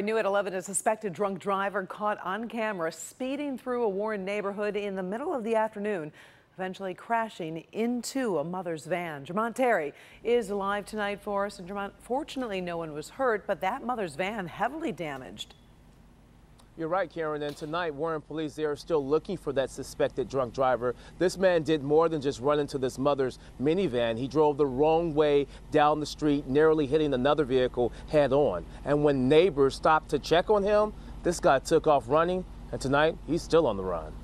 New at 11, a suspected drunk driver caught on camera speeding through a Warren neighborhood in the middle of the afternoon, eventually crashing into a mother's van. Jermont Terry is alive tonight for us, and Jermont, fortunately no one was hurt, but that mother's van heavily damaged. You're right, Karen. And tonight, Warren police they are still looking for that suspected drunk driver. This man did more than just run into this mother's minivan. He drove the wrong way down the street, narrowly hitting another vehicle head on. And when neighbors stopped to check on him, this guy took off running. And tonight, he's still on the run.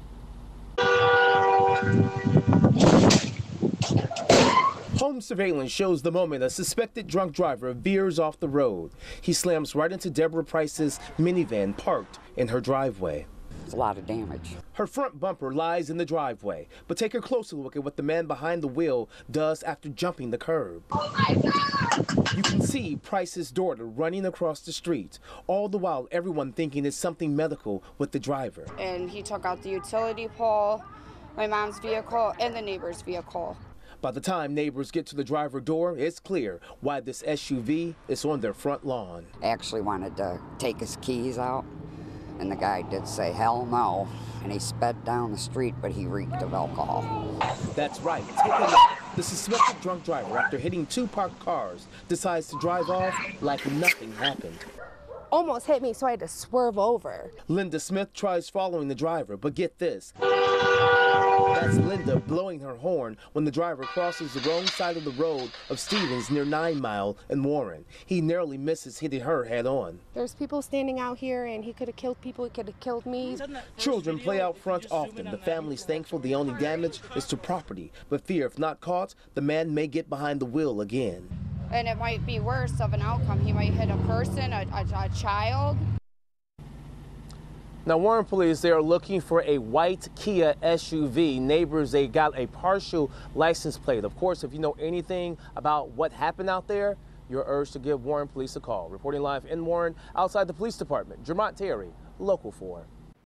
Home surveillance shows the moment a suspected drunk driver veers off the road. He slams right into Deborah Price's minivan parked in her driveway. It's a lot of damage. Her front bumper lies in the driveway, but take a closer look at what the man behind the wheel does after jumping the curb. Oh you can see Price's daughter running across the street, all the while everyone thinking it's something medical with the driver. And he took out the utility pole, my mom's vehicle, and the neighbor's vehicle. By the time neighbors get to the driver door, it's clear why this SUV is on their front lawn. Actually wanted to take his keys out, and the guy did say, hell no. And he sped down the street, but he reeked of alcohol. That's right. Take a. The suspected drunk driver, after hitting two parked cars, decides to drive off like nothing happened almost hit me, so I had to swerve over. Linda Smith tries following the driver, but get this. That's Linda blowing her horn when the driver crosses the wrong side of the road of Stevens near Nine Mile and Warren. He narrowly misses hitting her head on. There's people standing out here, and he could have killed people. He could have killed me. Children play out front often. The family's thankful the only damage is to property, but fear if not caught, the man may get behind the wheel again and it might be worse of an outcome. He might hit a person, a, a, a child. Now, Warren police, they are looking for a white Kia SUV. Neighbors, they got a partial license plate. Of course, if you know anything about what happened out there, you're urged to give Warren police a call. Reporting live in Warren, outside the police department, Jermont Terry, Local 4.